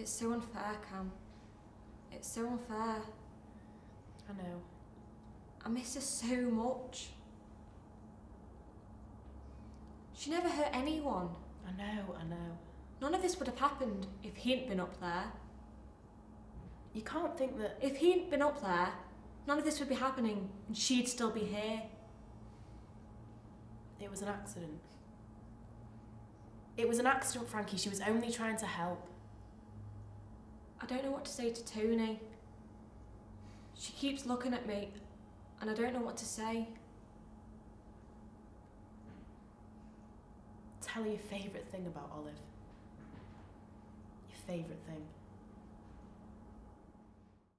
It's so unfair, Cam. It's so unfair. I know. I miss her so much. She never hurt anyone. I know, I know. None of this would have happened if he hadn't been up there. You can't think that. If he hadn't been up there, none of this would be happening and she'd still be here. It was an accident. It was an accident, Frankie. She was only trying to help. I don't know what to say to Tony. She keeps looking at me and I don't know what to say. Tell her your favourite thing about Olive. Your favourite thing.